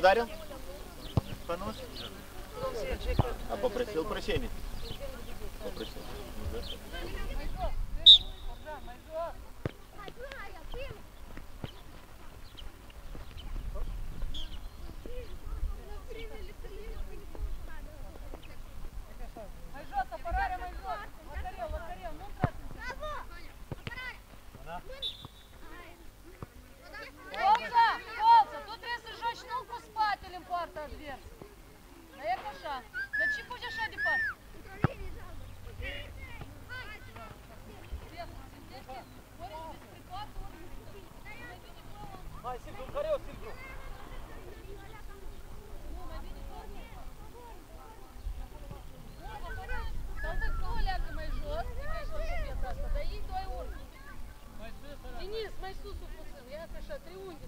rodaram? ты умница.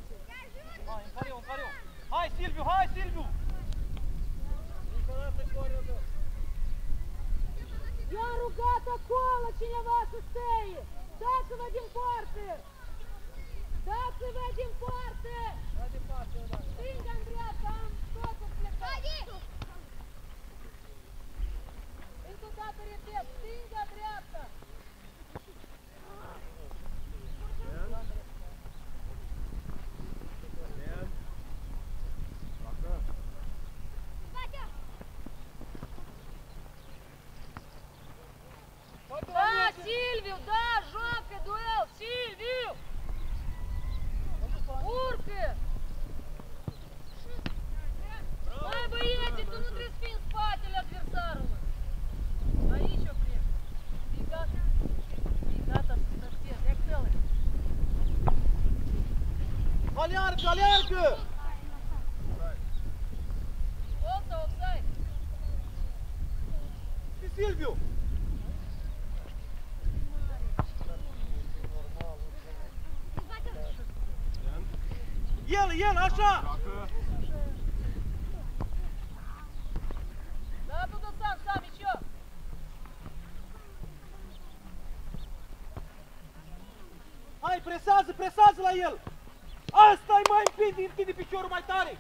Răzvan, așa! Da, tu dă Sami, da, și eu! Hai, presează, presează la el! Asta-i mai împinge, împinge piciorul mai tare!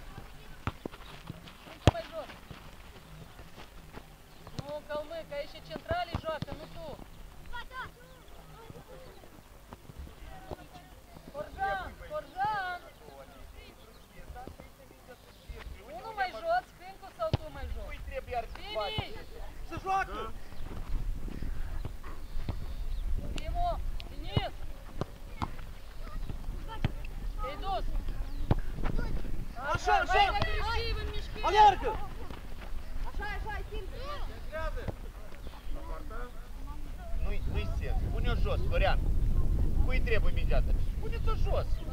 і треба міняти. Буде це жорстко.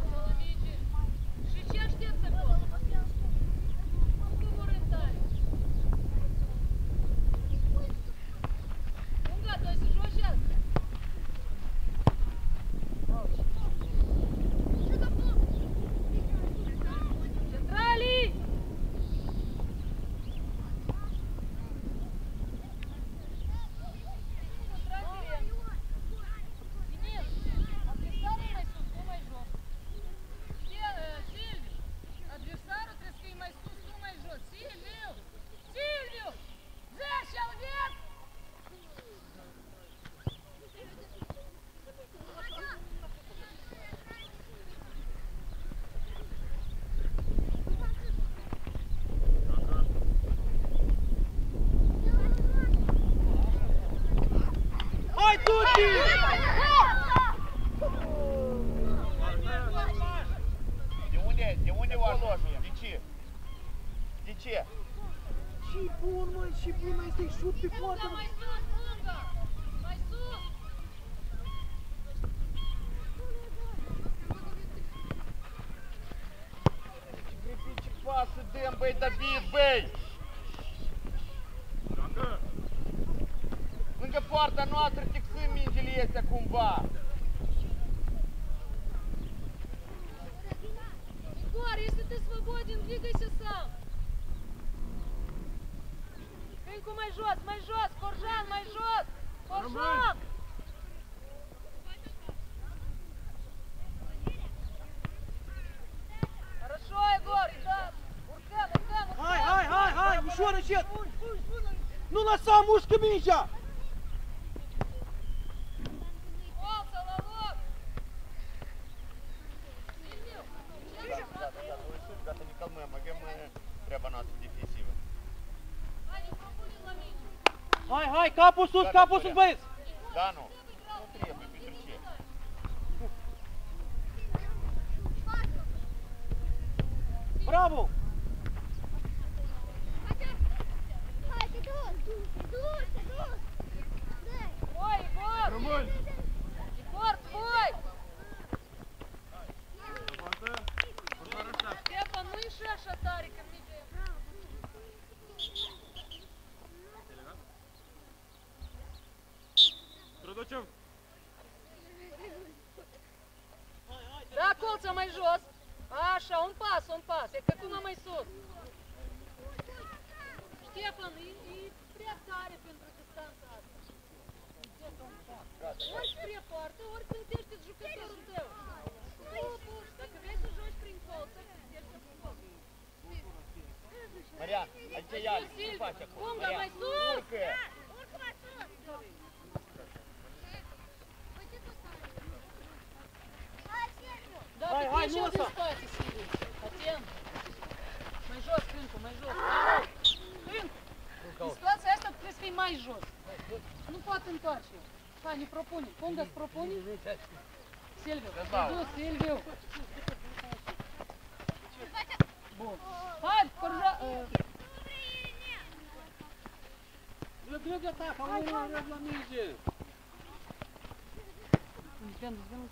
Ungatosi băi, David, băi! Lângă poarta noastră te mingile este cumva! Ușor, încet! Nu lăsa mușcă mingea! Гол, Соловок. Сильвио, Ребята, не калмуємо, ми треба нас дефенсиви. Аня, пропуни ломить. Hai, hai, capul sus, capul sus, băieți! Да, ну. Ну, trebuie, Петруче. Bravo! Ой, Егор. Егор, твой. Степан, ну и ше шатариком иди. Da, colța mai jos. Așa, un pas, un pas. E că tu n-am mai sus. Ștefan, e, e prea tare pentru distanța asta. Ori spre poartă, ori plătește jucătorul tău. Dacă vrei să joci prin colță, plătește prin colță. Маріан, а де я? Sus, Silviu. Бача, Punga mai sus. Урки. Da, Hai, pe hai, tine nu și eu din lăsa. spate, Silviu. Atent. Mai jos, Crâncu, mai jos. Bravo. Crâncu. În situația asta trebuie să fii mai jos. Nu poate întoarce. Hai, ne propune. Punga îți propune? Silviu, te dus, Silviu. Bun. Hai, corja... uh, Drăgă ta, ca unul are la minge! Вен, вен, вен.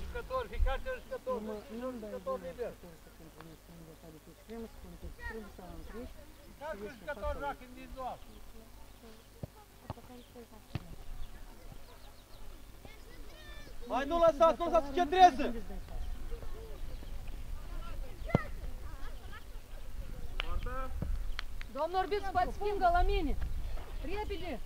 Jucător, fiecare jucător, jucător liber! Fiecare jucător joacă individual! Hai, nu lăsați, nu lăsați să centreze! Domnul Orbiț, spate stângă la mine. Repede.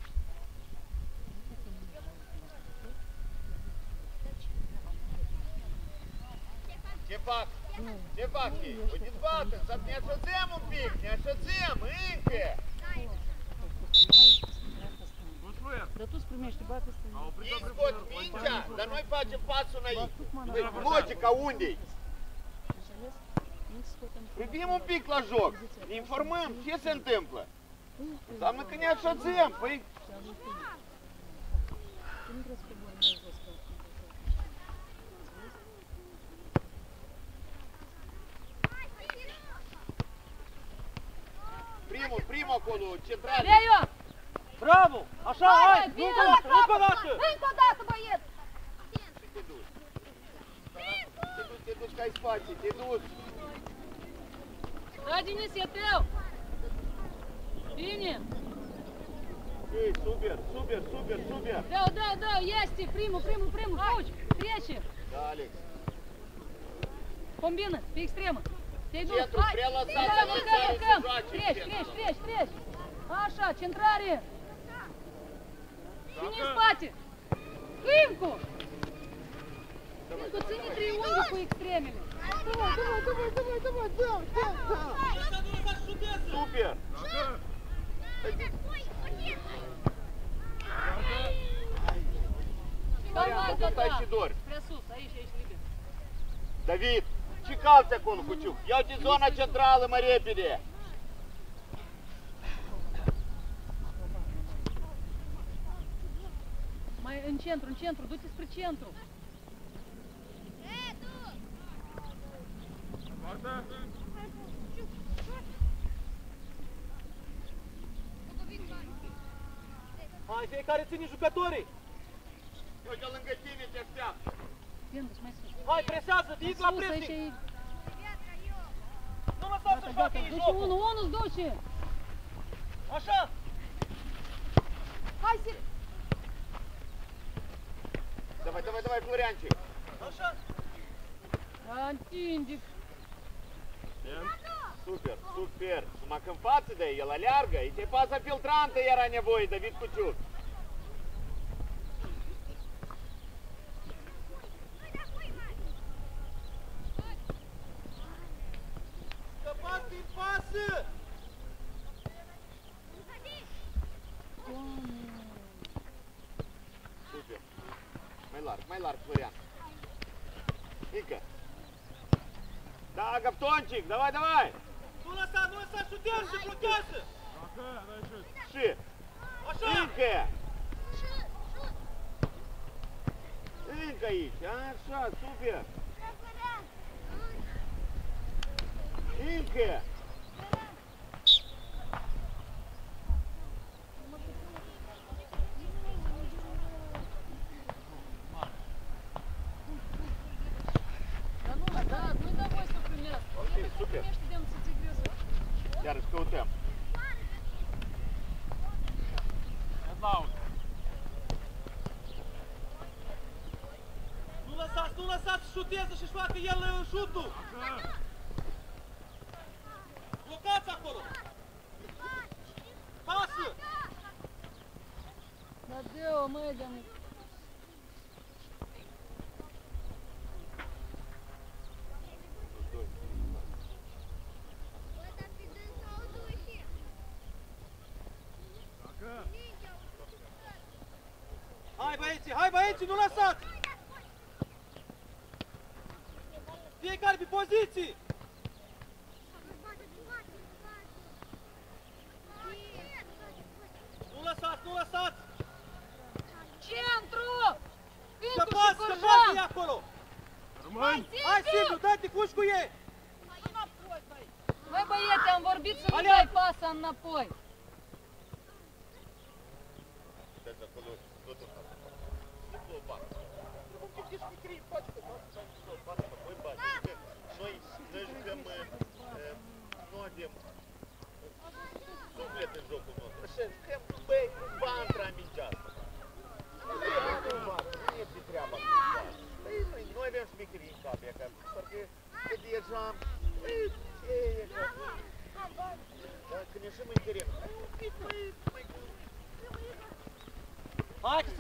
Ce fac? Ce fac ei? O dezbată, să ne așezăm un pic, ne așezăm, încă! Dar tu îți primești, bate să Ei scot mingea, dar noi facem pasul înainte. Păi logica unde-i? Privim un pic la joc, ne informăm ce se întâmplă. Înseamnă că ne așezăm, păi... primul, primul acolo, central. Leo! Bravo! Așa, hai! Încă o dată, încă o dată! Încă o dată, băieți! Te duci, te duci ca ai spații, te duci. Da, Denis, e tău! Bine! Ei, super, super, super, super. Dă-o, dă-o, dă-o, este! Primul, primul, primul, fugi! Trece! Da, Alex. Combină, pe extremă! În Treci, centru. treci, treci, treci! Așa, centrare! Ține în spate! Încu! Încu, ține triunghi cu extremele! Давай, давай, давай, давай, давай, да, да, да! Șuteze! Super. Давай, Тут да, și да! dori. Prea sus, aici, aici, liber! Давид, ce cauți acolo, Cuciuc? Ia-uite zona centrală, mă, repede. Mai în centru, în centru, du-te spre centru! Hai, fiecare ține jucătorii! Uite lângă tine te așteaptă. Stendu-ți mai sus! Hai, presează, id la Sus, aici pressing! e... Nu lăsați să-și facă ei duce jocul! unul, unul îți duce! Așa! Hai, Sil... Давай, давай, давай, Флорянчик. Așa. Антиндик. Супер, супер. Numai când față de el aleargă, îi te pasă filtrantă era nevoie, David Cuciuc. Scăpați din pasă! Супер. Mai larg, mai larg, Florian. Încă. Da, Gaptončic, давай, давай. Nu lăsa, nu lăsa, șutează și blochează! Și, Așa! încă. Încă aici, așa, super. Nu lăsați, nu lăsați să șuteze și-și facă el uh, șutul! Blocați acolo! Pasă! Da dă-o, măi, de Hai băieții, hai băieții, nu lăsați! deposite!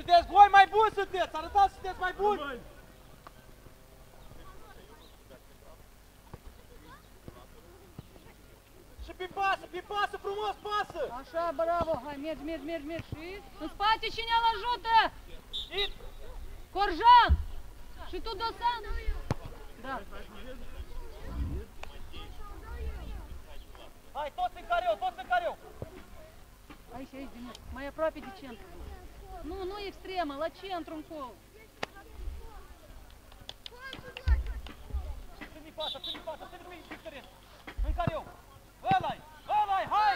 Sunteți voi mai buni sunteți! Arătați că sunteți mai buni! Și pe pasă, pe pasă, frumos pasă! Așa, bravo, hai, mergi, mergi, mergi, mergi și... În spate cine îl ajută? Și Corjan! Și tu, Dosan? Da. Hai, toți în careu, toți în careu! Aici, aici, din mai aproape de centru. Nu, nu extremă, la centru încolo. Ține pasă, ține pasă, ține pe Victorin! În careu! Ăla-i, ăla-i, hai!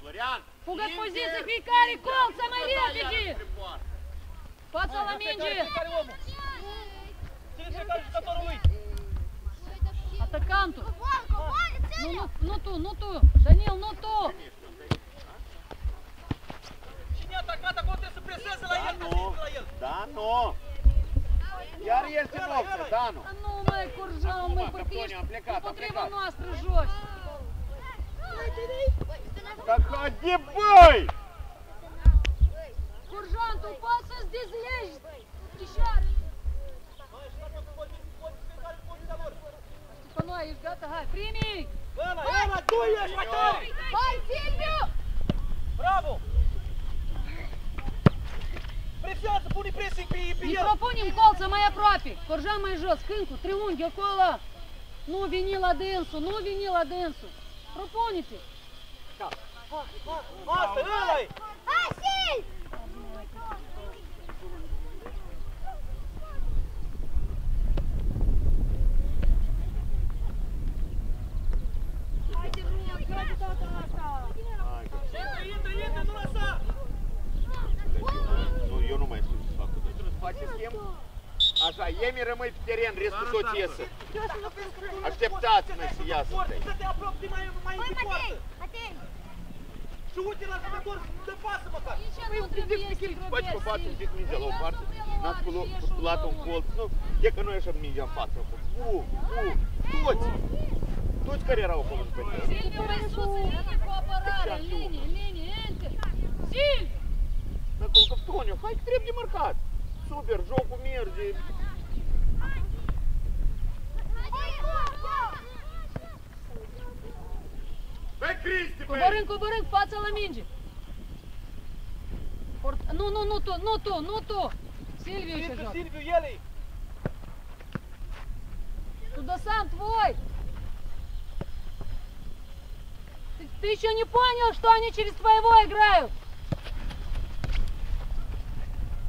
Florian! Fugă Inter! poziție fiecare, colță mai Natalia repede! spre poartă. Fața la Fiecare, minge! fiecare omul! Ține fiecare jucătorul lui! Atacantul! Nu, nu, nu tu, nu tu! Danil, nu tu! Cine Iar este în nu! Mai ești împotriva noastră! Так ходи, бой! Noi, ești gata, hai, primi! Ăla, ăla, tu ești mai tare! Hai, Silviu! Bravo! Presează, pune pressing pe, pe Ne el! propunem colță mai aproape, Corjan mai jos, câncul, triunghi acolo! Nu veni la dânsul, nu veni la dânsul! Propune-te! Asta, ăla-i! Hai, Emi rămâi pe teren, restul să o iesă. Așteptați-mă să iasă Foarte, ăsta. să te apropii mai, mai în poartă! Și uite la jucător, dă pasă măcar. Nici nu trebuie să Faci pe față un pic mingea la o parte, n-ați luat un colț, nu, e că nu ieșim mingea în față. Bu, bu, toți, toți care erau acolo în pe Silviu, mai sus, în linie cu apărare, în linie, în linie, enter. Silviu! Dar cu Toniu, hai că trebuie de marcat. Super, jocul merge. Coborâm, coborâm, fața la minge. Port... Nu, nu, nu tu, nu tu, nu tu. Silviu ce Silviu, joc. Silviu, ele Туда сам твой. Ты, ты еще не понял, что они через твоего играют?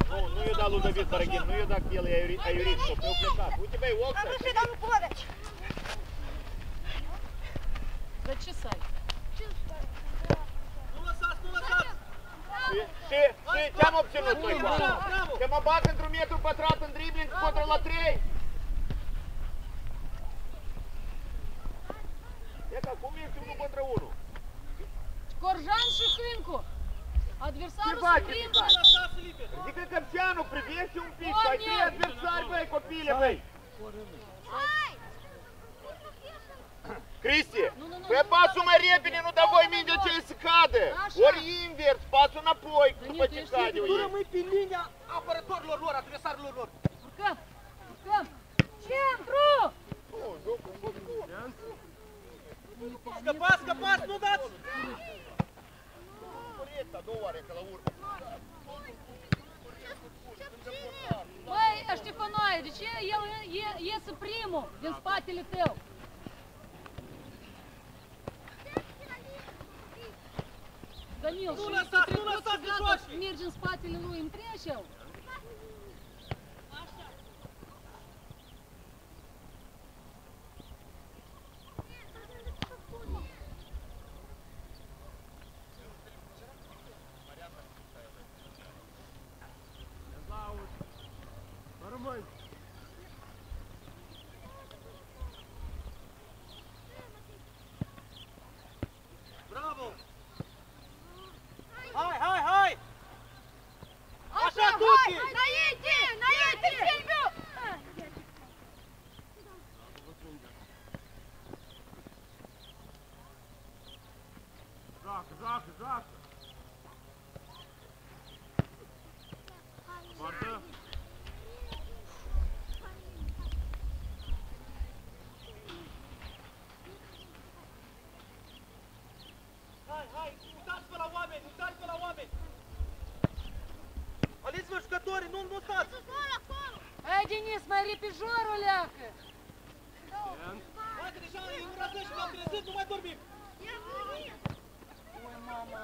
Nu, nu i-o da lui David Baraghin, nu i-o da el e aiurit, că pe-o plecat. Uite, băi, Oxa, Зачесай. Și, și ce-am obținut noi cu Că mă bag într-un metru pătrat în dribling contra la 3. E că acum ești 1 contra 1. Corjan și Sâncu. Adversarul Sâncu. Ridică Căpceanu, privește un pic. Ai trei adversari, băi, copile, băi. Hai! Cristi, Nu, nu, nu, fă nu, pasul mai repede, nu da voi mingea ce să cadă. Așa. Ori invers, pasul înapoi, Danil, după tu ce ești cade Tu ei. rămâi pe linia Apelul lui în prea. Hai, hai, uitați-vă la oameni, uitați-vă la oameni! Aliți-vă jucătorii, nu, nu stați! Эй, Денис, mai repijorul leacă! Hai că deja e ora 10, ne-am trezit, nu mai dormim! Ой, мама.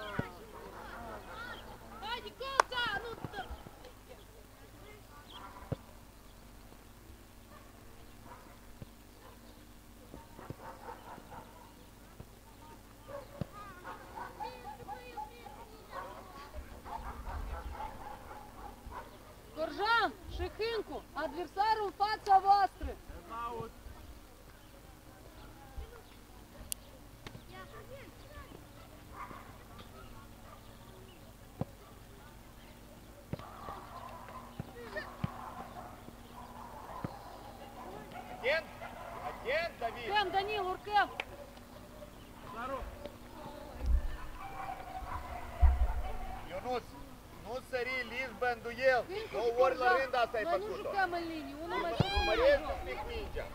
Haide, Coța, nu Уркен, Данил, Уркен! Здоров! Ionuț, nu sări Lisbon duel! Două ori la rând asta ai făcut-o! Noi nu jucăm în linie, unul mai mult. Urmăresc un pic mingea!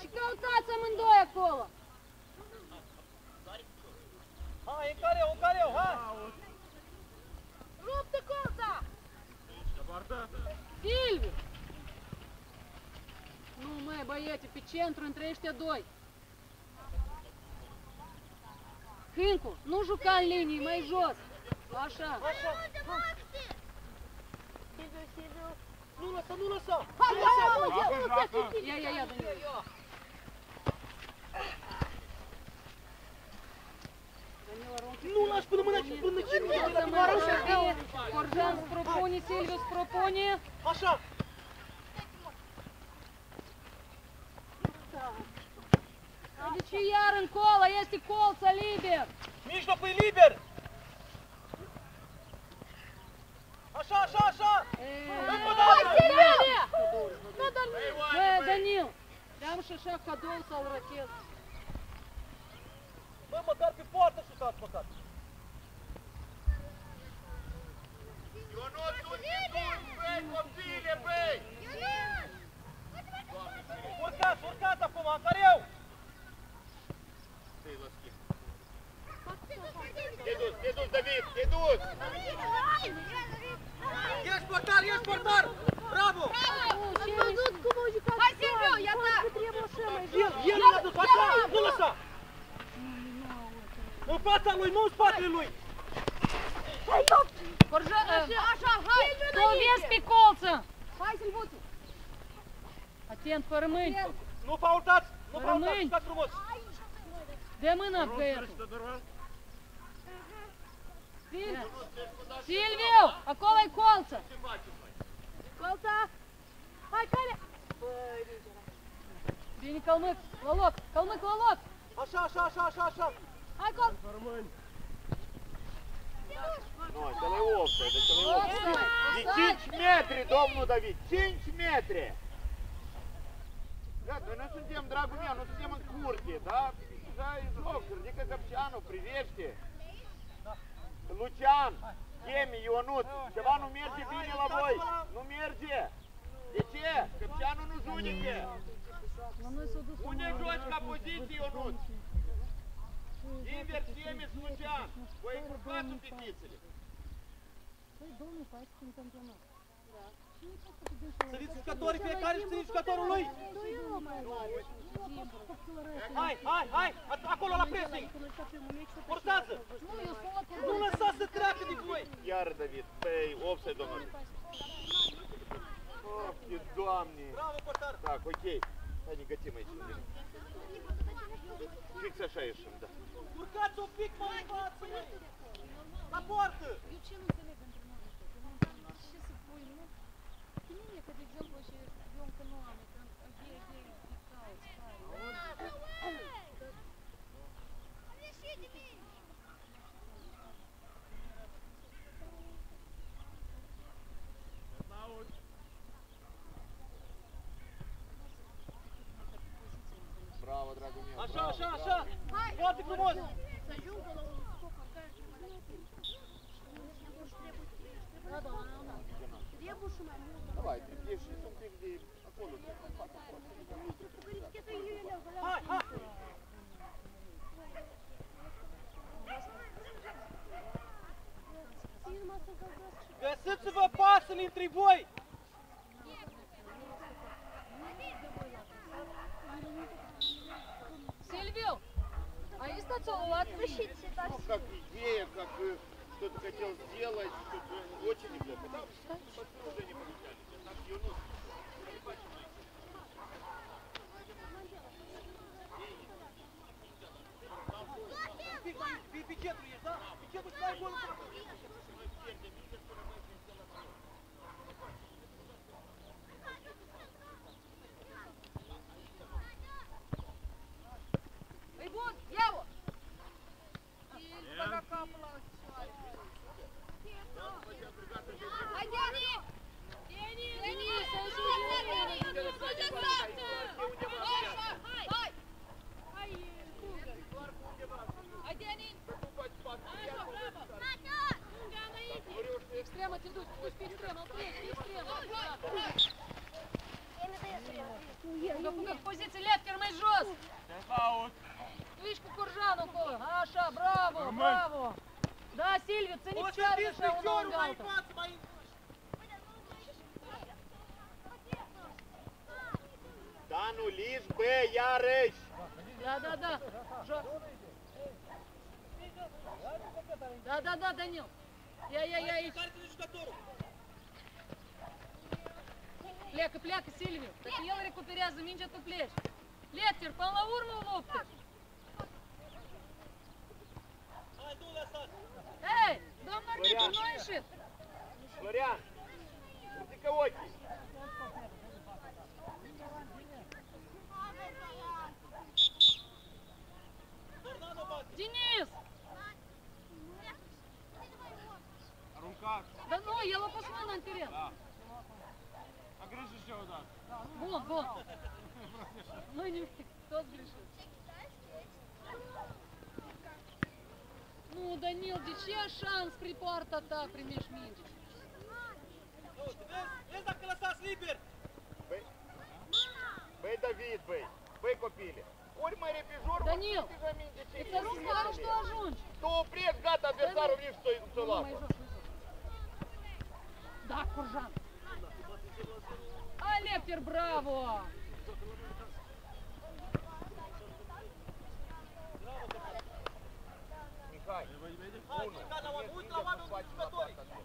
Ce căutați amândoi acolo? Hai, în careu, în careu, hai! Out. Rupte colța! Silviu! Nu, mai băieți, pe centru între ăștia doi. Hâncu, nu juca în linii, mai jos. Așa. Așa! Silviu, Silviu. Nu lăsa, nu lăsa! Hai, Nu hai, lăsa! hai, Joacă, hai, joacă. hai, Ia, ia, ia, Danil. Danila, руки Nu lași până mâna ce până ce Ia de la să mă mare rog, Corjan îți propune, Silviu îți propune. Așa! Haide ce iar încolo, este colța liber. Mijlocul e liber! Așa, așa, așa! Încă o dată! Bă, Danil, le-am și așa cadou sau rachet. Băi, măcar que poartă chutado, măcar! Ionut, du-te, du-te, băi, copile, băi! Ionut! Urcați, urcați acum, care eu! Te-ai lăschit. Te dus, te dus, David, te dus! Ești portar, ești! Bravo! Ați văzut cum au jucat ia ta! El, el l-a dus! În fața lui, nu în spatele lui! Hai, iop! Corjana, așa, hai! Tu o vezi pe colță! Hai, Silvuțu! Atent, fără mâini! Nu faultați! Nu faultați, stați frumos! Dă mâna pe el! Silviu, acolo e colță! Colța! Hai, care! Bine, calmâc, la loc! Calmâc, la loc! Așa, așa, așa, așa, așa! Формань. Nu, это le опция, это le opție. Offside, De 5 metri, domnul David, 5 metri! Da, noi nu suntem, dragul meu, nu suntem în curte, da? Da, e joc, ridică căpceanul, privește. Lucian, Chemi, Ionut, ceva nu merge bine la voi, nu dus Unde joci ca poziție, Ionut? Invers, Chemi, Lucian. Voi încurcați un pic vițele. Săriți jucătorii fiecare și săriți jucătorul lui! Hai, hai, hai! A- Acolo la pressing! Forțează! Nu lăsa să treacă de voi! Iar, David, băi, offside, domnule. Oh, doamne. Bravo, portar! Так, окей. Hai, ne gătim aici. unde ne- Fix așa ieșim, da. Urcați un pic, mă învață, măi! La poartă! Eu ce nu înțeleg între noi nu ce să pui, nu? Pe mine, că de exemplu, și eu încă nu am, că îmi vine de cauți, Bravo, dragul meu! Așa, așa, așa! Foarte frumos! Să ajungă la un scop în care nu mai Da, da, da, da. Trebuie și mai mult. Давай, ты ieșiți un pic de acolo. de în fața poartei. Hai, hai! Găsiți-vă pasele între voi! Silviu, а есть целовать? Ну, как идея, как э, что-то хотел сделать, что-то очень неплохо. Да, уже не получались. А так pe, pe centru ești, da? Позиція лет, кермежос! Аут! Вишка Куржану, Кола. Аша, браво, Нормально. браво. Да, Сильвио, цени Очень Чарвиша, отличный он пацы, мои... Da, nu liș, bă, iarăși! Да, да, да. Жо- Да, да, да, Данил. Я, я, я, и Care ține jucătorul? Pleacă, pleacă, Silviu. Dacă el recuperează mingea, tu pleci. Lecter, până la urmă o luptă. Hai, nu lăsați! Эй. Florian, ridică ochii! Tornado bate! Денис! Aruncat. Да ну, el a pus mâna în teren. Da. A greșit și eu dat. Bun, bun. Nu-i de ce așa înspre poarta ta primești minge? Nu, vezi? Vezi dacă lăsați liber! Băi, băi, David, băi, băi, copile, ori mai repijor, Danil, ori câștigă minge ce Îți arunc doar что ajungi. Tu oprești, gata, adversarul nici să-i să Nu, mai lapă. jos, mai jos. Da, Curjan. Hai, Lepter, bravo! Mihai, Hai, unu, Mihai, la oameni, uite la minge oameni, să faci uite la jucătorii. partea asta.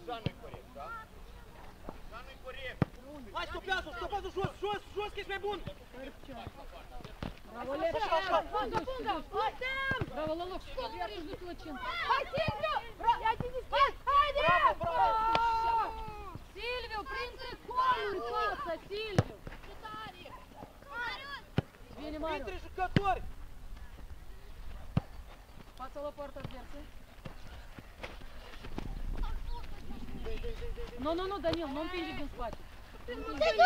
Deja nu-i corect, da? Deja nu-i corect. Hai, stopează, stopează jos, jos, jos, că ești mai bun! Браво, Lepter! Фунга, фунга! Браво, Лолок, что говоришь, за Кулачин? Hai, Silviu! Я тебе спать! Haide! Bravo, bravo! Silviu, printre coluri, fața, Silviu! Bine, Mario! Intre jucători! Fața la poarta adversă. Nu, nu, nu, Danil, nu împinge din spate. Nu împinge.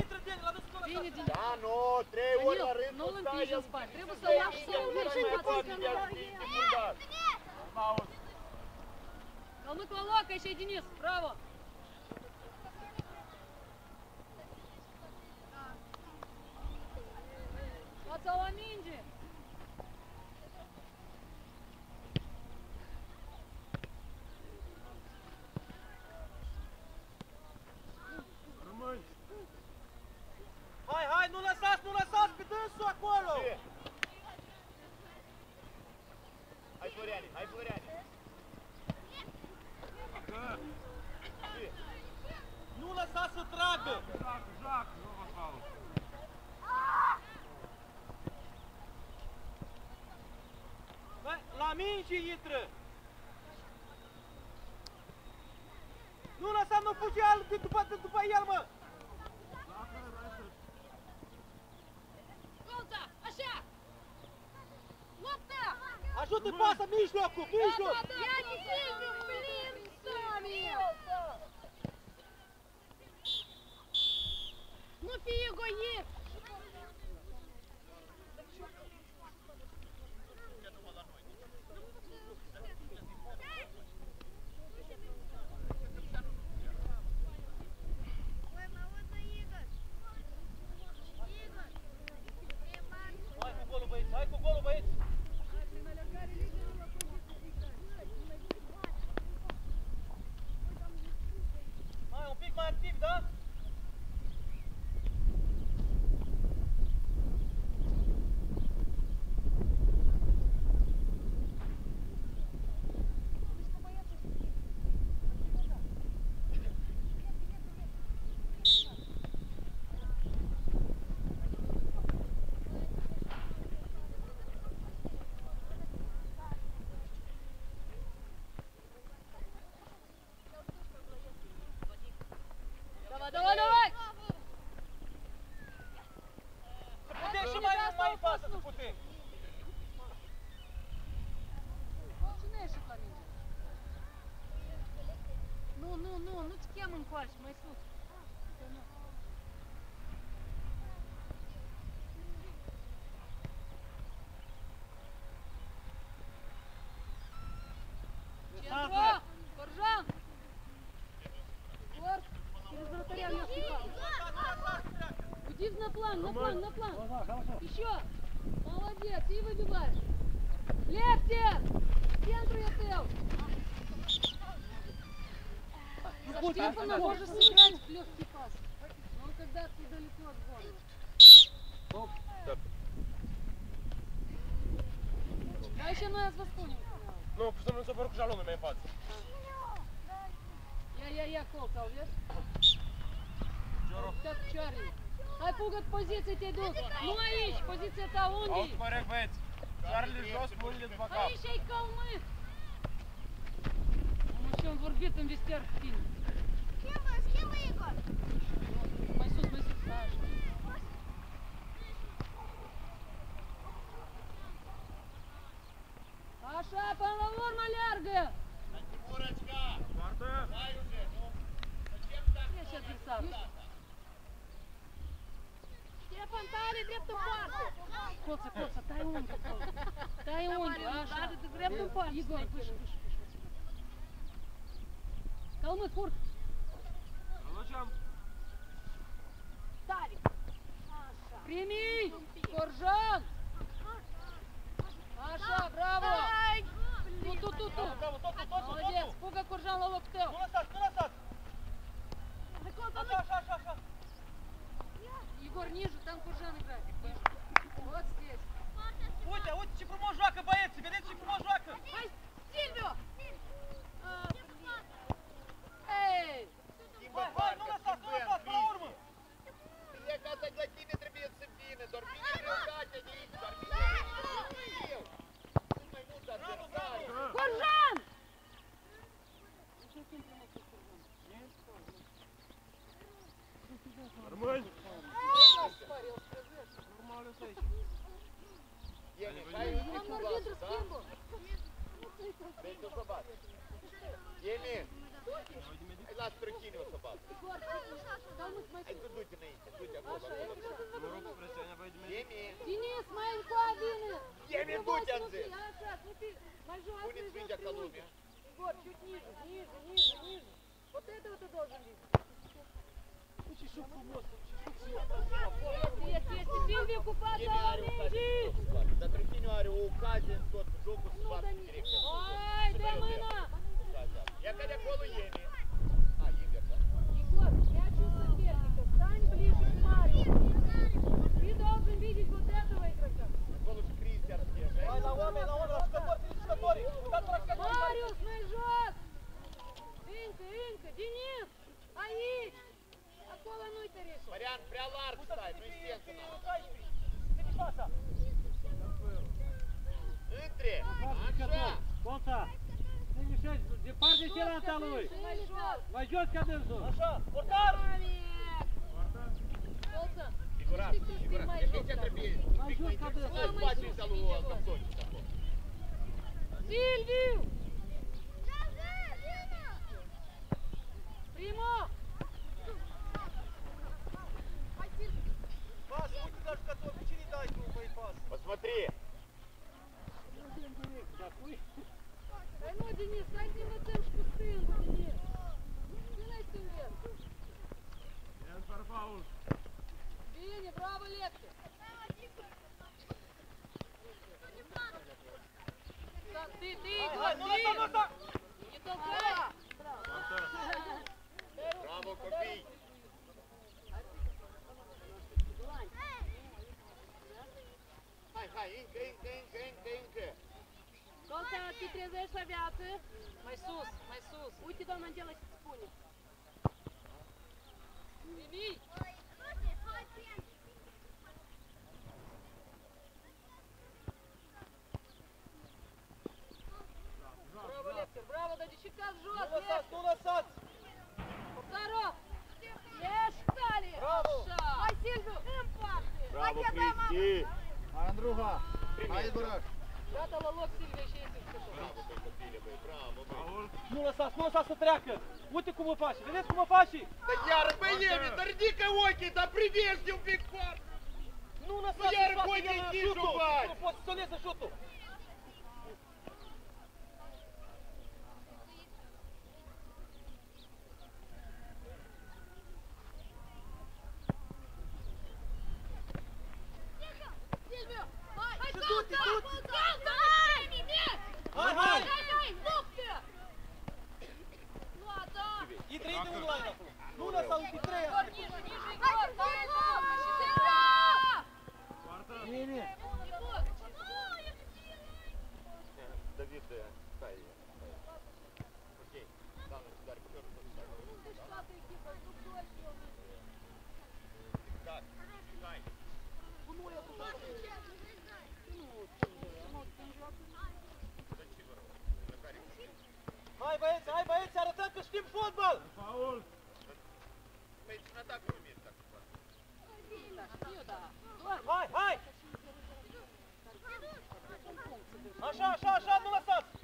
Intră, Deni, la dânsul Bine, ăla! din... Da, nu, trei ori la rând nu-l stai, împingi în spate. Trebuie să lași să nu nu știe secundar. Aut. Калмык Волока, еще Денис, браво! Fața la Bouge-le, cours, bouge-le Давай, давай, давай! Să putem și mai, mai în față, să putem! Cine a ieșit la minge? Nu, nu, nu, nu te cheamă încoace, mai sus. план, на план. Еще. Молодец, и выбиваешь. Легче. Центр я тел. Ну, за Штефана можешь сыграть в легкий пас. Но когда ты далеко от года. Стоп. Daj się na nazwę wspólnik. No, przy tym zaborku żalony miałem patrz. Ja, ja, ja, kolkał, wiesz? Dzioro. Tak, czary. Ai pugă poziție, te duc! Nu aici! Poziția ta unde Auzi, mă reg, băieți! Soarele jos, mâinile după cap! Aici ai călmânt! Am și-am vorbit, îmi dister tine! Schimbă, schimbă, Igor! Mai sus, mai sus, așa! Așa, până la urmă leargă! Мурочка! Марта! Дай уже! Ну, зачем так? Я сейчас писал în tare, drept în poartă. Coță, coță, tai unghia, coță. Tai unghia, așa. Drept în poartă. Igor, pâși, pâși, pâși. Калмык, курк. Алачам. Тарик. Прими. Коржан. Маша, браво. Ту-ту-ту-ту. Молодец, пусть. Bellevue! trezești la viață. Mai sus, mai sus. Uite, doamna Angela, ce spune. Nimic! Uite, trei Егор, asta. ниже, ниже, Егор, защити! Bine. Егор, Давид, его. стай. Окей. Главное, удар пёр, Так, стай. Зачи, ворот. Захарик, Hai băieți, hai băieți, arătăm că știm fotbal! Фаул. Păi și în atac nu mergi dacă faci. Hai, hai! Așa, așa, așa, nu lăsați!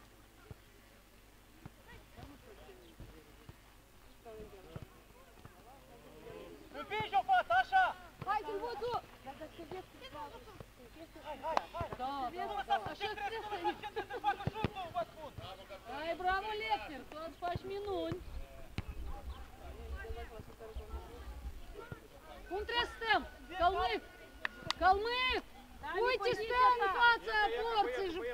Împingi-o, fată, așa! Haide, Vodu! Hai, hai, Ай, браво, Лехнер, тот паш minuni. Cum trebuie să stăm? Calmâc! Calmâc! Uite, stăm în fața porții! ju-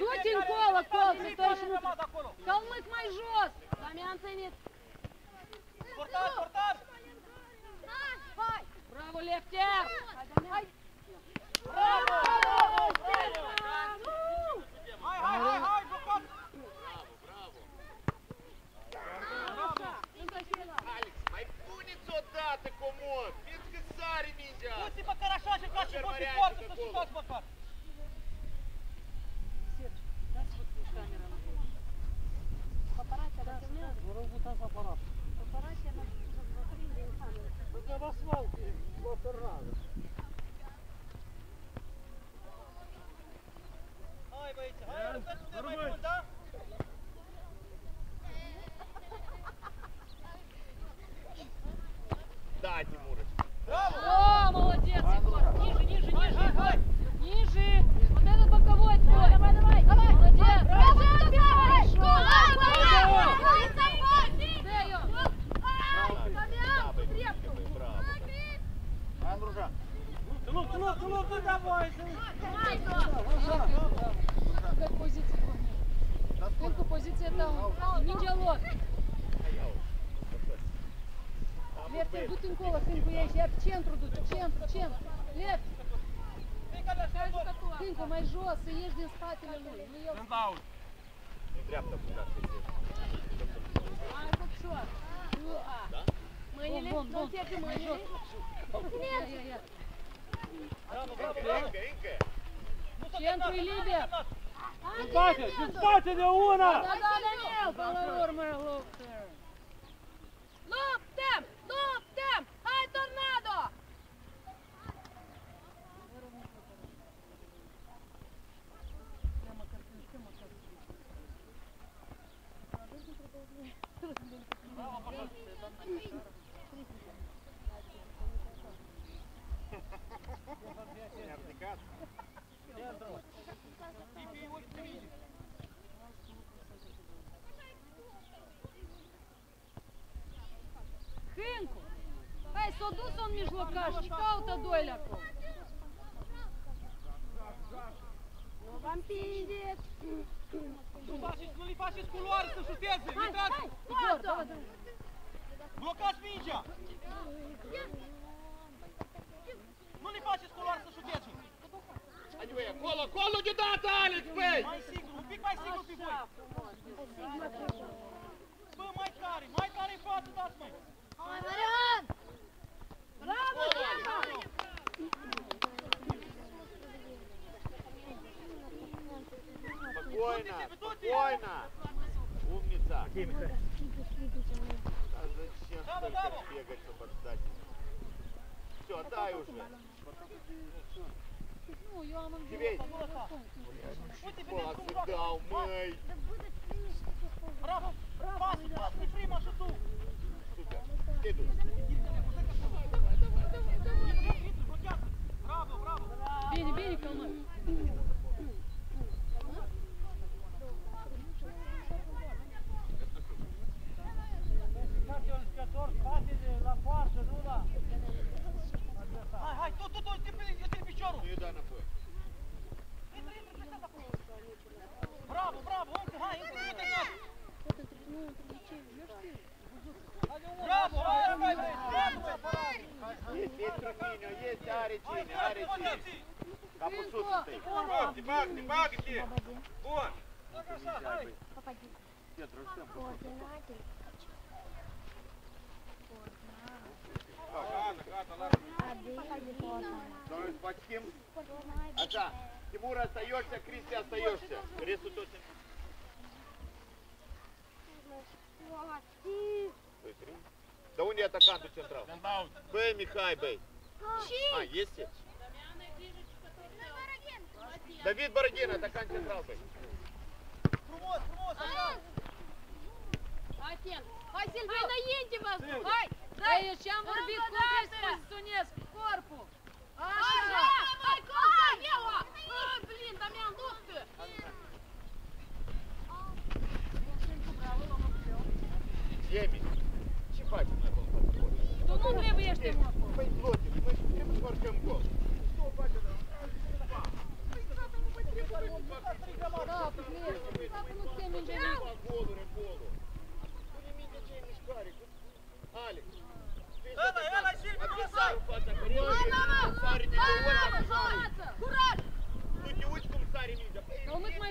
Du-te încolo, colțul, stai și nu... rămas acolo! Calmâc mai jos! Damian, ținit! Portar, portar! Браво, Лехтер! Bravo! Стефан! Hai, hai, hai, hai, jucați! motornada. în mijlocaș și caută doilea acolo. Vă împingeți! Nu le faceți culoare să șuteze! Intrați! Blocați mingea! Nu le faceți culoare să șuteze! Adică, acolo, acolo deodată, Alex, băi! Mai sigur, un pic mai sigur pe voi! Bă, mai tare, mai tare în față, dați, măi! Hai, Maria! Спокойно, спокойно. Умница. А зачем Браво, столько браво. бегать, чтобы отдать? Все, дай уже. Тебе. дал, мэй. Bravo! Pas, pas, pe prima și tu! Супер. Следуй. Blochează! Bravo, bravo! Ну Есть, e poziționez corpul! Așa! Hai, а посуди. Багди, багди, багди. Вон. Попади. Нет, Рустем, посуди. Максим. Ата, Тимур остаешься, Кристи остаешься. Крису точно. Да у нее атаканту централ. Бэй, Михай, бэй. А, есть? Corpul meu! Ai, blin, dar mi-am luptă! Emi, ce faci mai acolo? Tu nu trebuie ești mă acolo! Păi, Zlotin, noi trebuie să marcăm gol. Что o face, da? Păi, frate, nu mai trebuie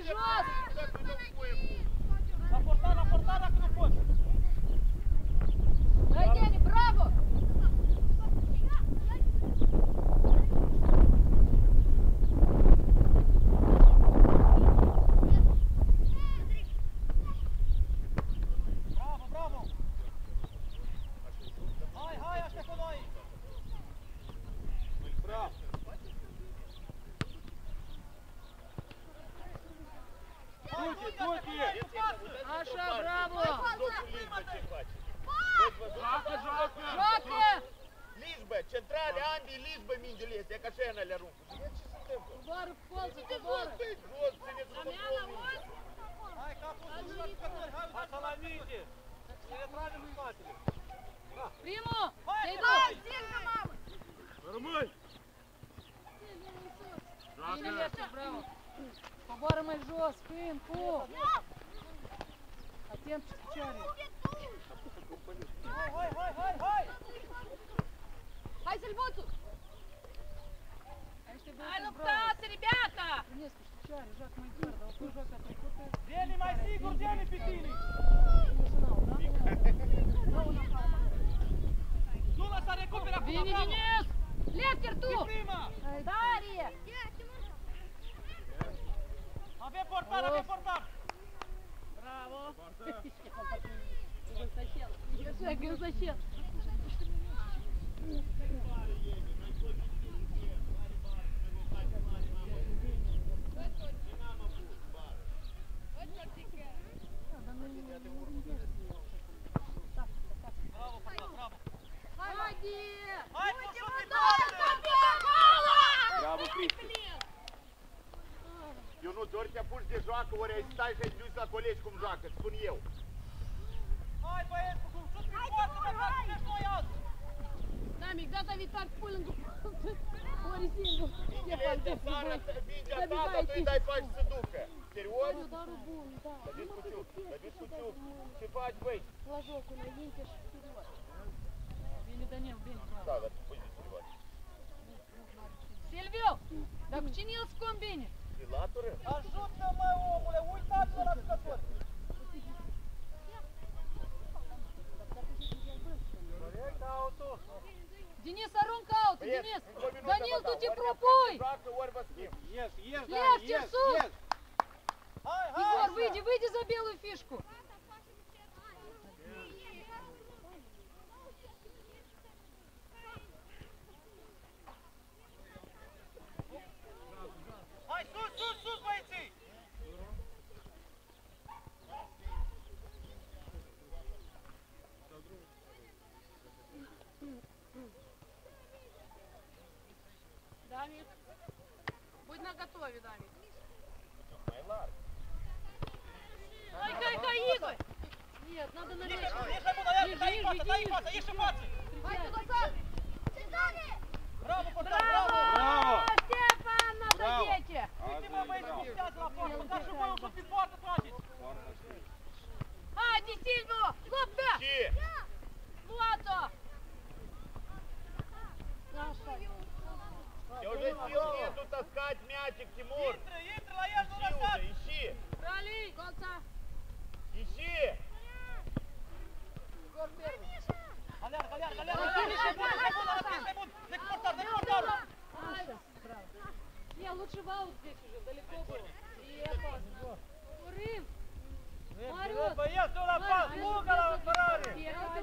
să fac Da, blin! ce picioare! Hai, hai, hai, hai, hai! Hai, Silvuțu! Aici trebuie Hai să luptați, ребята! Primește și picioare, joacă mai tare, dar tu joacă trecută, Deni mai sigur, Deni pe tine! nu sunau, da? Nu lăsa recupera acum, Bine, bravo! Denis! Lefter, tu! E prima! Darie! Avem portar, avem portar! Браво! Гонсачел. Așa, ori te apuci de joacă, ori ai stai și ai dus la colegi cum joacă, spun eu. Hai băieți, cu cum sunt prin poartă, mă fac pe noi azi! Da, mic, data viitoare pui lângă ori singur. Mingile de țară, mingea ta, dar tu îi dai pași să ducă. Serios? Da, dar bun, da. Să duci cu ciuc, să duci cu ciuc. Ce faci, băi? La jocul, înainte și firmă. Bine, Daniel, bine. Da, dar tu pui de Silviu, dar cu cine el se combine? Denis! încă o minută Daniel, vă tu dau. te Ori propui! Joacă, ori vă schimb. Yes, yes, Лев, hai! Егор, выйди, выйди за белую фишку! Hai, sus, sus, sus, băieții! Дамик, будь на готове, Дамик. Mai larg. Ай, кай, кай, Игорь! Нет, надо на Ieși, лещик. ieși mai mult, Iar, dai în față, dai în față, ieși în față! Ай, туда, Bravo, portar, bravo! Bravo! Степан, надо Браво! дети! Stează la poartă, măcar și voi un șut pe poartă trageți! Ай, Сильвио, лопта! Ce? играть мячик, Тимур! Intră, intră la el, nu Ищи lăsați! уже, ищи! Брали! Колца! Ищи! Егор первый. Aleargă, aleargă, aleargă! Aleargă, aleargă, aleargă, aleargă, aleargă! Dă cu portarul, dă cu portarul! Așa, bravo. Не, лучше в аут здесь уже, далеко было. И опасно. Урым! Băieți, la pas, fugă la apărare!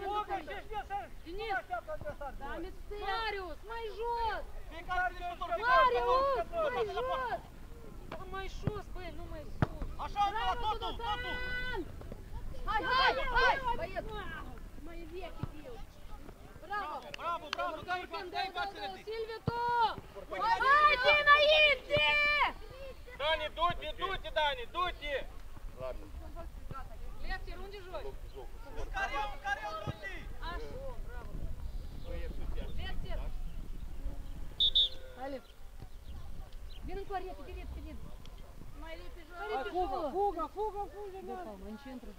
Fugă și știe să Денис! Мариус, mai jucător, mai fiecare jucător. jos! Ну. Așa, la Браво, totul, totul! Тудосан! Hai, hai, hai! Боец! Мои веки бил. Браво! Dai, dă-i, dai, dă-i, dai, Silviu, tu! Haide înainte! Dani, du-te, du-te, Dani, du-te! Ладно, Лефтер, unde jogi? loc, joc. Vin încoace, repede, repede, repede. Mai repede joci. Hai, fugă, fugă, fugă, fugă, da. Palma, în centru,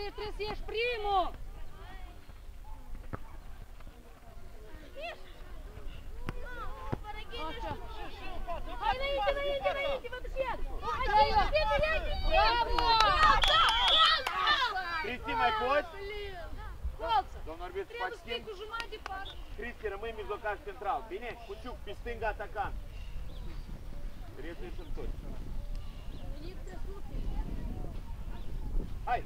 Beatriz e as primo! Da,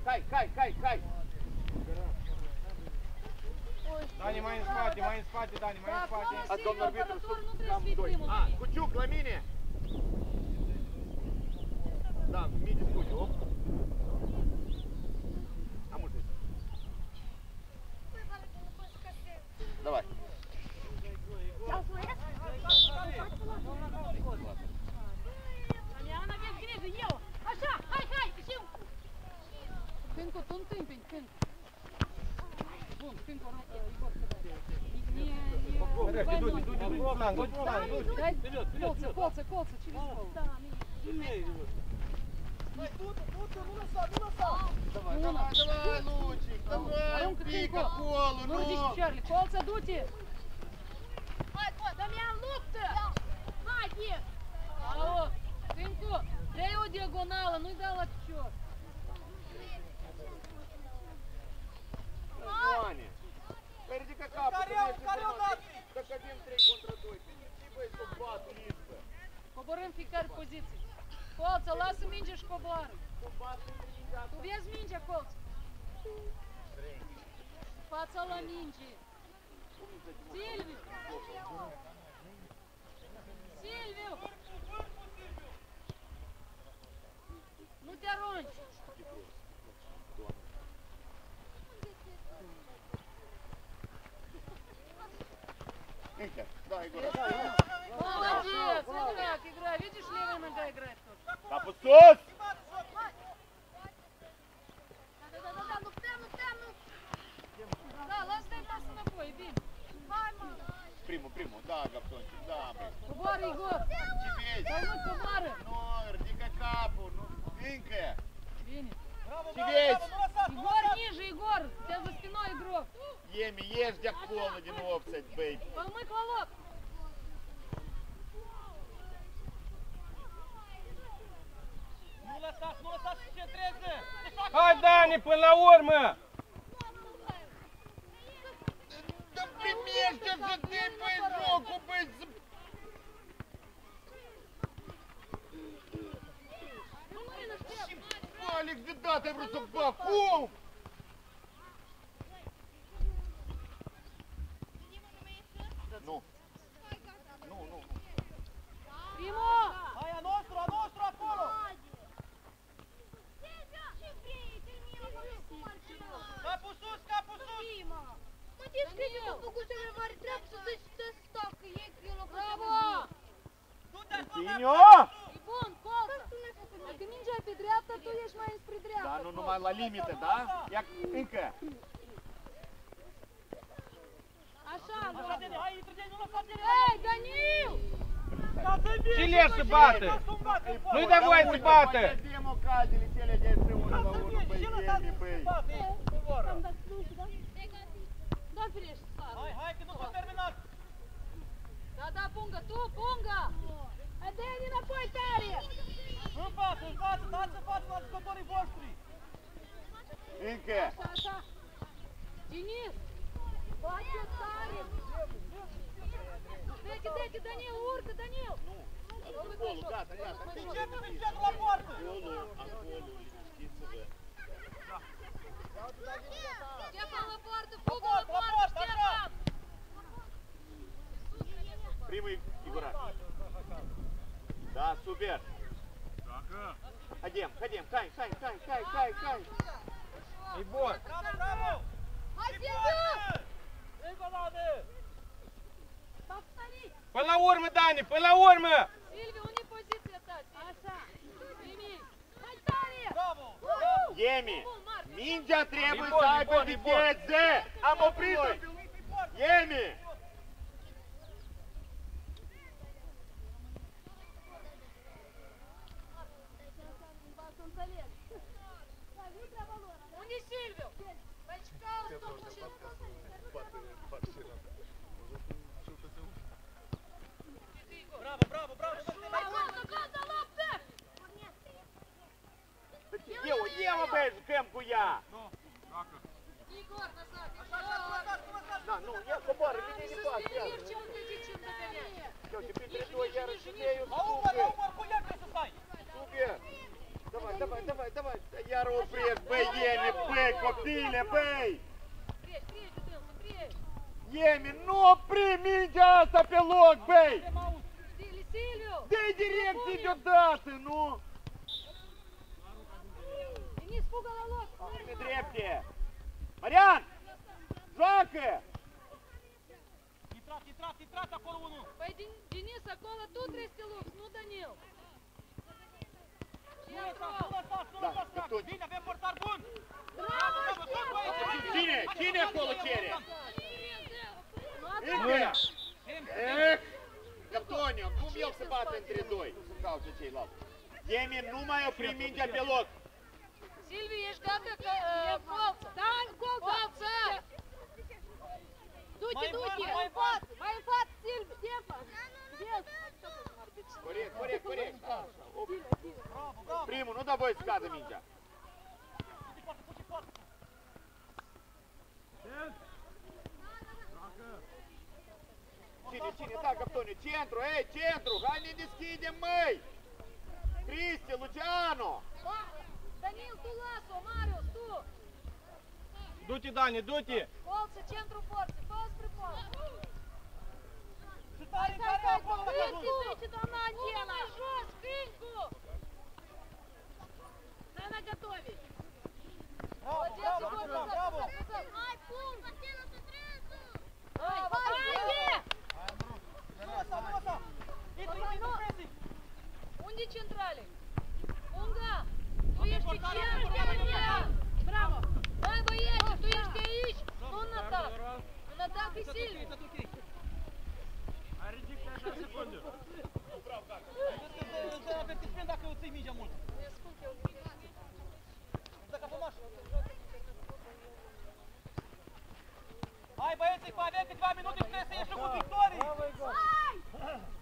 spate. Silviu, A, domnul arbitru, apărător nu sunt trebuie cam să fii doi. primul. A, Cuciuc, la mine! Da, mii de scuze, op. Am mulțumit. Давай. Ana, vezi, grijă, eu! Așa, hai, hai, și Cântcu, tu întâmpini, cânt. Bun, cântcu, Igor, să dai. Не, не, Рефти, du-te, Roland, du-te, Roland, du-te. Дай, Вперед, вперед, колца, вперед. колца, колца, через пол. Да, Hai, du-te, du-te, nu lăsa, nu lăsa! Давай, Ну, давай, давай, Лучик, давай, пика колу, ну! picioarele, colța, du-te! Hai, bă, Damian, luptă! Haide! Alo, cântcu, dai o diagonală, nu-i da la picior. Ioane, păi ridică capul, Care că iau, nu ești Оборим фіктар позиції. Колце, ласу мінджа шкобар. Tu vês minja, Colt? Faça lá minji. Silvio! Silvio! Nu te arunci! Minja, da, Igor. Смотри, как играет. Видишь, левая нога играет тоже. Да, e bine. Hai, mă! Primul, primul, da, Gaptonci, da, băi. Coboară, Igor! Ce vezi? Păi nu, coboară! Nu, ridică capul, nu, încă. Bine. Bravo, Și bravo, vezi? bravo, nu lăsați, nu Егор, ниже, Егор! У тебя за спиной игрок. Еми, ешь де коло, один офсайд, бей. Помыть Hai, Dani, până la urmă! Dar primește să te pe jocul, băi, să... Alex, de data ai vrut să fac? Cum? știți că eu am făcut cele mari treabă să zici să stau, că e că eu locul Bravo! Dinio! E bun, colț! Dacă mingea e pe dreapta, tu ești mai spre dreapta. Da, nu numai la limită, da? Ia, încă! Așa, Așa, Dene, hai, Itrugeni, nu lăsa Dene! Ei, Daniu! Și le să bată! Nu-i da voie să bată! Mai dăm ocazile cele de împreună la unul, băi, băi! Am dat plus, da? Firește, stai. Hai, hai, că nu s-a terminat! Da, da, punga, tu, punga! Deni înapoi tare! În față, în față, dați în față la jucătorii voștri! Încă. Așa, așa. Денис! Bate tare! Dă-te, dă-te, Danil, urcă, Danil! Acolo, gata, gata. Începe pe centru la poartă! Acolo, acolo, liniștiți-vă. Ștefan la poartă, fugă La la poartă, poartă, la poartă, Ștefan! Primul figurat. Da, super. Ходим, ходим, Кай, Кай, Кай, Кай, Кай, Кай. E bun! Bravo, bravo! Hai, Și Silviu! poate! Încă o dată! Până la urmă, Dani, până la urmă! Silviu, unde e poziția ta? Așa. Emil. Hai tare! Bravo! Еми, Миндзя требует Либо, сайпа либо, либо. Витязя! Am oprit-o! Еми! Unde e Silviu? Păi caută totul și... Bravo, bravo, bravo! Hai, gata, gata, luptă! Ева, Ева, бей, кем куя! Igor, назад! На, ну, я кубар, меня не пас, я. Легче выходи, чем догонять. Всё, теперь трясой, я разумею, La umăr, la супер, umăr, cu iartă să stai! супер. Давай, давай, давай, давай. Я рупрес, бей, Еми, бей, копиле, бей! Прежь, прежь, Дуденко, прежь! Еми, ну, прими asta pe loc, băi! Сили, Silviu! Dă-i direcții deodată, nu? Denis, fugă la loc! Pe drepte! Marian! Joacă! Intrat, intrat, intrat acolo unul! Păi, Denis, acolo tu trebuie să te lupți, nu Danil! Vine, da, avem portar bun! Cine? Cine acolo cere? Mâna! Antonio, cum el se bate între doi? Să caute ceilalți. Demi, nu mai opri mingea pe loc! Silviu, ești gata că... Uh, colță! Da, colță! Colță! Du-te, Mai în du-te! față, mai în față! Mai în față, Silviu, Ștefan! Yes! Corect, corect, corect. Așa, op. Bravo, bravo! Primul, nu da Dani, du-te! Colță, centru porții, fă spre porță! Și tare, tare acolo la cazul! Duce, doamna Angela! jos, Fincu! Stai на готове! Bravo, Молодец, bravo, Егор, bravo, назад, bravo! назад, назад! Hai, pun! tu ești pe chiar, Bravo! Hai băieți, tu ești aici, nu în atac! În atac e silnic! Ai ridicat așa secunde! Bravo, Gaga! Îți dă pe tine dacă îți ții mingea mult! Ne ascult eu, Dacă pomaș! Hai băieți, mai avem câteva minute, trebuie să ieșim cu victorii! Hai!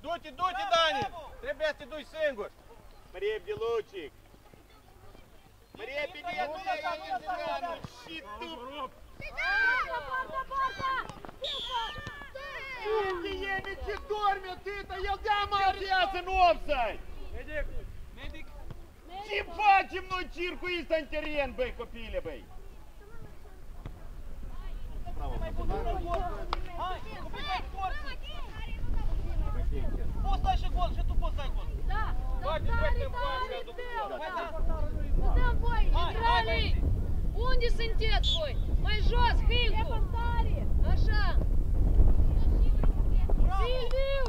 Du-te, du-te, Dani! Trebuie să te duci singur! Marie Белучик! Marie Bine, nu lăsa, lăsa, nu nu lăsa, lăsa, nu nu și tu! Porta, porta, porta! Silva! Судьи Емичи дормят, ты-то елда молодец, în offside! Medic! Medic! Ce facem noi circul ăsta în teren, băi, poți să ai și gol, și tu poți să ai gol. Da, dar tare, tare, tău! Dăm voi, centralii! Unde sunteți voi? Mai jos, Hilcu! Așa! Silviu!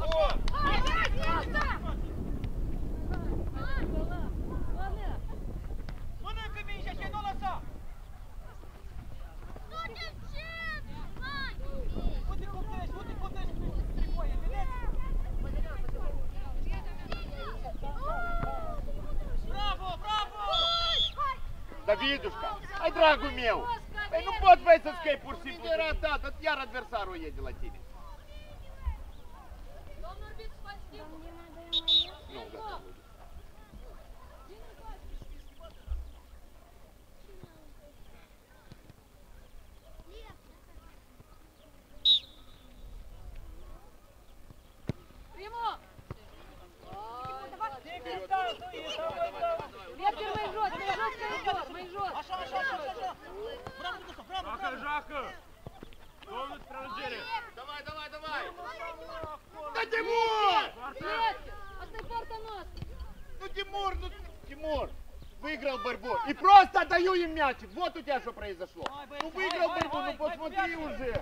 Davidușca, hai dragul meu! Păi nu poți, băi, să scăi pur și simplu de ratat, iar adversarul e de la tine. Nu, gata. Vine încoace. Primul! Nicăi, stai, stai, stai, stai! Лептер, mai jos, mai jos, коридор, mai jos. Așa, așa, așa, așa! Bravo, Dusa, bravo, Joacă, bravo! joacă! Strălăgere! Давай, давай, давай! Да, Тимур! Partea noastră. Ну, Тимур, ну, Тимур! Выиграл борьбу. И просто отдаю им мячик. Вот у тебя что произошло. Ну, выиграл борьбу, ну, посмотри уже.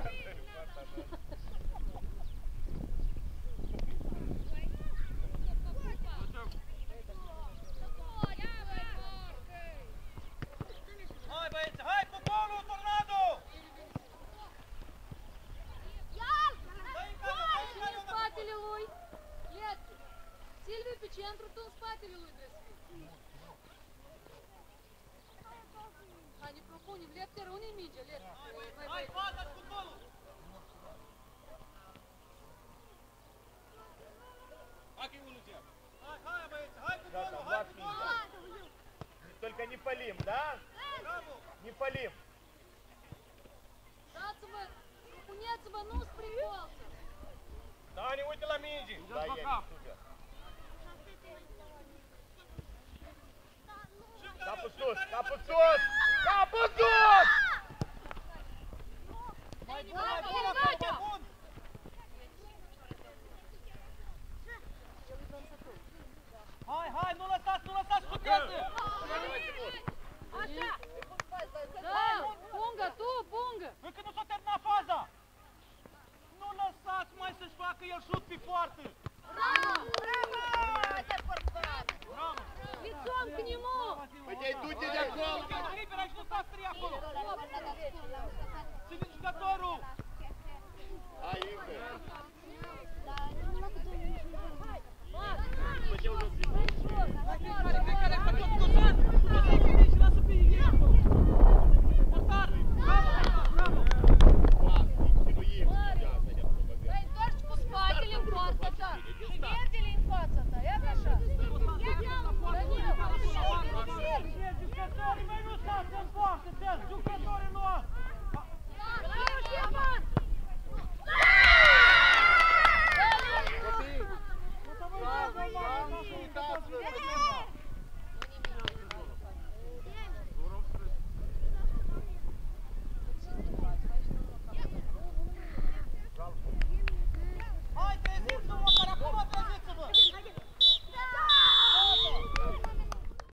Hai, băieți, hai cu golul, Tornado! Dă-i în cadă, dă-i în Cine în cadă, spatele lui? Lептер. Silviu pe centru, tu în spatele lui trebuie să fii. Hai, ne propunem. Lептер, unde-i mingea? Lептер. Hai, Vai, băieți, hai, vai. fața cu golul! Аки unul ți Hai, hai, băieți, hai cu Gata, golul, hai Vlad cu Finca. golul! Только не палим, да? Не палим. Dani, uite la mingi! Да, pe я cap! супер. Capul încă sus, capul sus! Capul sus! Mai bun, Hai, mai bun, hai, acolo, hai, mai bun! Hai, hai, nu lăsați, nu lăsați cu piață! Așa. Da, pungă, tu, pungă. Încă nu s-a terminat faza! Nu lăsați mai să-și facă el șut pe poartă! Bravo! Лицом к нему. Пойди, идите de acolo! Liber, aici nu stați trei acolo!